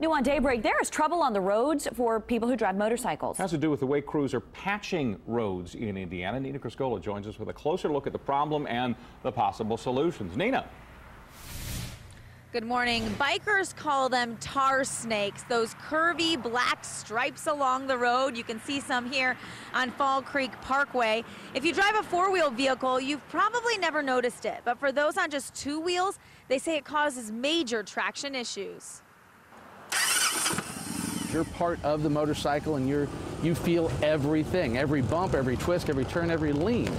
New on Daybreak, there is trouble on the roads for people who drive motorcycles. It has to do with the way crews are patching roads in Indiana. Nina Criscuolo joins us with a closer look at the problem and the possible solutions. Nina. Good morning. Bikers call them tar snakes, those curvy black stripes along the road. You can see some here on Fall Creek Parkway. If you drive a four-wheel vehicle, you've probably never noticed it. But for those on just two wheels, they say it causes major traction issues. You're part of the motorcycle and you're, you feel everything, every bump, every twist, every turn, every lean.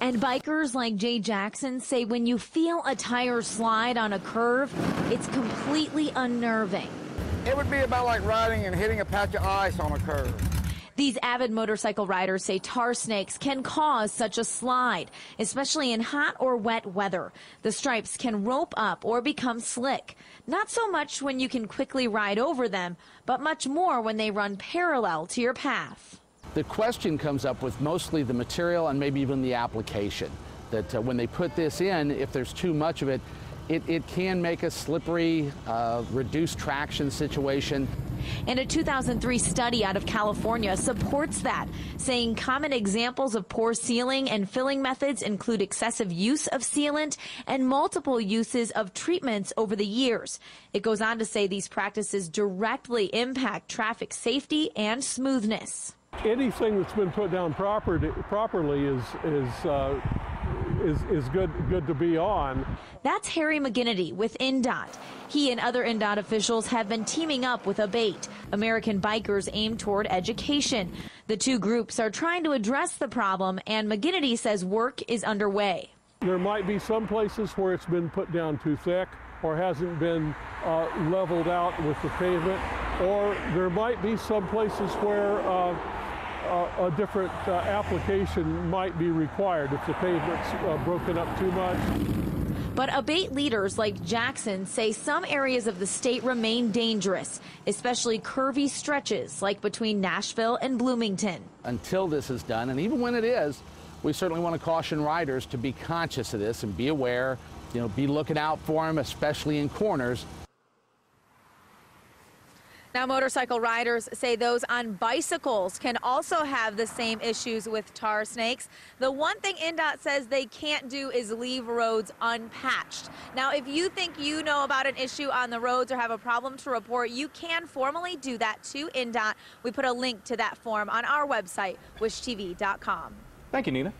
And bikers like Jay Jackson say when you feel a tire slide on a curve, it's completely unnerving. It would be about like riding and hitting a patch of ice on a curve. These avid motorcycle riders say tar snakes can cause such a slide, especially in hot or wet weather. The stripes can rope up or become slick. Not so much when you can quickly ride over them, but much more when they run parallel to your path. The question comes up with mostly the material and maybe even the application. That uh, when they put this in, if there's too much of it, it, it can make a slippery, uh, reduced traction situation. And a 2003 study out of California supports that, saying common examples of poor sealing and filling methods include excessive use of sealant and multiple uses of treatments over the years. It goes on to say these practices directly impact traffic safety and smoothness. Anything that's been put down proper, properly is, is uh, is, is good, good to be on. That's Harry Maginity with INDOT. He and other INDOT officials have been teaming up with ABATE, American Bikers Aim Toward Education. The two groups are trying to address the problem, and Maginity says work is underway. There might be some places where it's been put down too thick or hasn't been uh, leveled out with the pavement, or there might be some places where uh, a different uh, application might be required if the pavement's uh, broken up too much. But ABATE leaders like Jackson say some areas of the state remain dangerous, especially curvy stretches like between Nashville and Bloomington. Until this is done, and even when it is, we certainly want to caution riders to be conscious of this and be aware, you know, be looking out for them, especially in corners. Now, motorcycle riders say those on bicycles can also have the same issues with tar snakes. The one thing INDOT says they can't do is leave roads unpatched. Now, if you think you know about an issue on the roads or have a problem to report, you can formally do that to INDOT. We put a link to that form on our website, wishtv.com. Thank you, Nina.